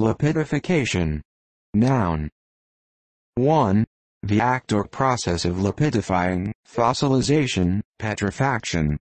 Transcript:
Lipidification. Noun. 1. The act or process of lipidifying, fossilization, petrifaction.